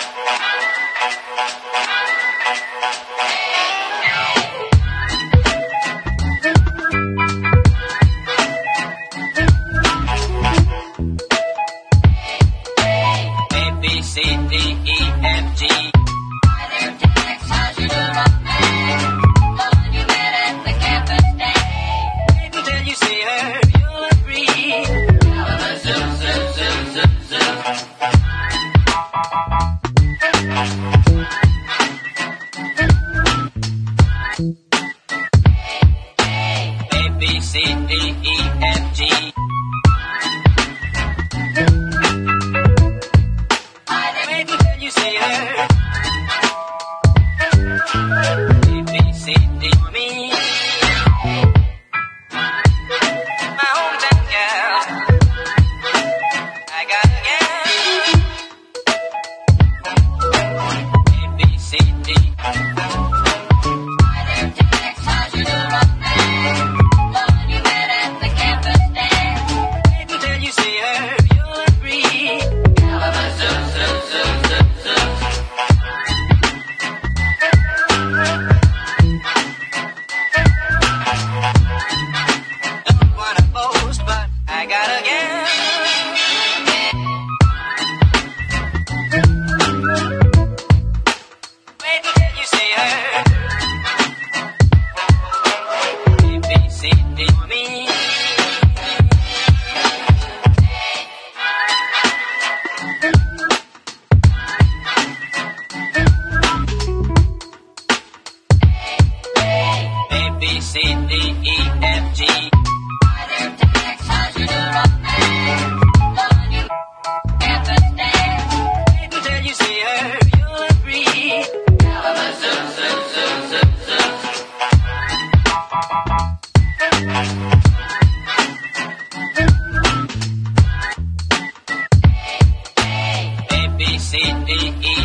Thank you. E F C, D, E,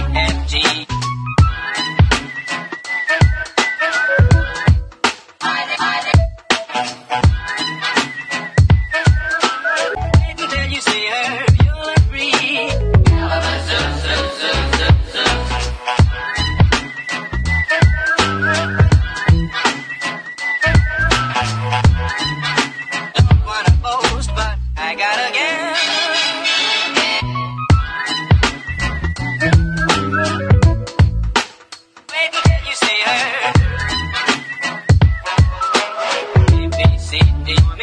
you see her. A, B, C, D.